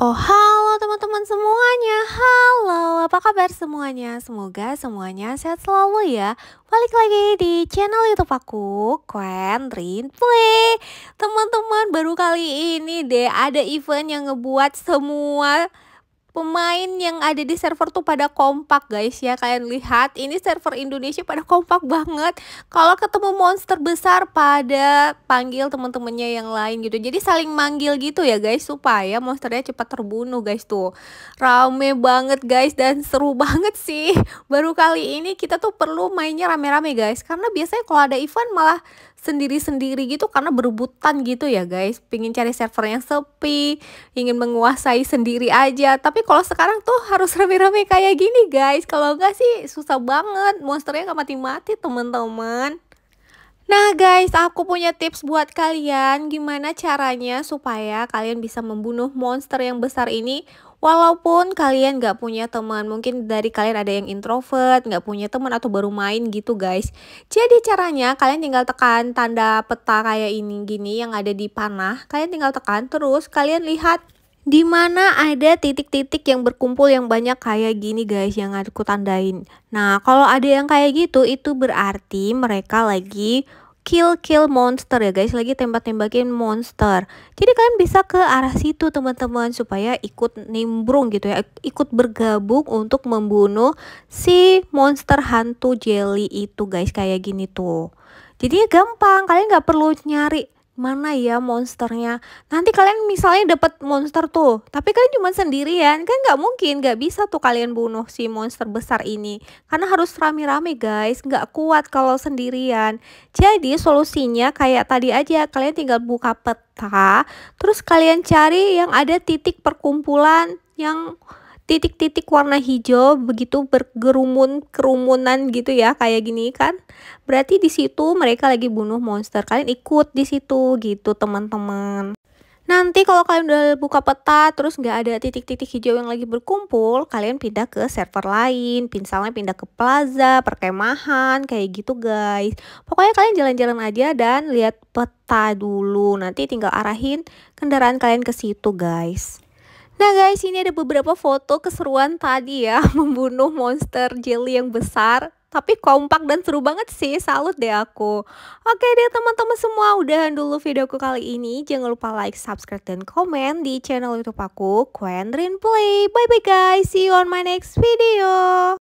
Oh halo teman-teman semuanya. Halo apa kabar semuanya? Semoga semuanya sehat selalu ya. Balik lagi di channel youtube aku Quen Rin Play Teman-teman baru kali ini deh Ada event yang ngebuat semua pemain yang ada di server tuh pada kompak guys ya. Kalian lihat ini server Indonesia pada kompak banget. Kalau ketemu monster besar pada panggil teman-temannya yang lain gitu. Jadi saling manggil gitu ya guys supaya monsternya cepat terbunuh guys tuh. Rame banget guys dan seru banget sih. Baru kali ini kita tuh perlu mainnya rame-rame guys. Karena biasanya kalau ada event malah sendiri-sendiri gitu karena berebutan gitu ya guys. Pingin cari server yang sepi ingin menguasai sendiri aja. Tapi kalau sekarang tuh harus rame-rame kayak gini guys. Kalau enggak sih susah banget. Monsternya gak mati-mati teman-teman. Nah guys, aku punya tips buat kalian gimana caranya supaya kalian bisa membunuh monster yang besar ini Walaupun kalian gak punya teman, mungkin dari kalian ada yang introvert, gak punya teman atau baru main gitu guys. Jadi caranya kalian tinggal tekan tanda peta kayak ini gini yang ada di panah. Kalian tinggal tekan terus kalian lihat di mana ada titik-titik yang berkumpul yang banyak kayak gini guys yang aku tandain. Nah kalau ada yang kayak gitu itu berarti mereka lagi kill kill monster ya guys. Lagi tembak-tembakin monster. Jadi kalian bisa ke arah situ teman-teman supaya ikut nimbrung gitu ya. Ikut bergabung untuk membunuh si monster hantu jelly itu guys. Kayak gini tuh. Jadi gampang. Kalian nggak perlu nyari mana ya monsternya? Nanti kalian misalnya dapat monster tuh tapi kalian cuma sendirian. Kan nggak mungkin nggak bisa tuh kalian bunuh si monster besar ini. Karena harus rame-rame guys. Nggak kuat kalau sendirian. Jadi solusinya kayak tadi aja kalian tinggal buka peta terus kalian cari yang ada titik perkumpulan yang titik-titik warna hijau begitu bergerumun kerumunan gitu ya kayak gini kan. Berarti di situ mereka lagi bunuh monster. Kalian ikut di situ gitu teman-teman. Nanti kalau kalian udah buka peta terus nggak ada titik-titik hijau yang lagi berkumpul, kalian pindah ke server lain, misalnya pindah ke plaza, perkemahan, kayak gitu guys. Pokoknya kalian jalan-jalan aja dan lihat peta dulu, nanti tinggal arahin kendaraan kalian ke situ guys. Nah guys, ini ada beberapa foto keseruan tadi ya, membunuh monster jelly yang besar. Tapi kompak dan seru banget sih, salut deh aku. Oke deh teman-teman semua, udahan dulu videoku kali ini. Jangan lupa like, subscribe, dan komen di channel youtube aku, Quendrin Play. Bye-bye guys, see you on my next video.